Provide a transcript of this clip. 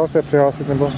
Proszę, proszę, no bo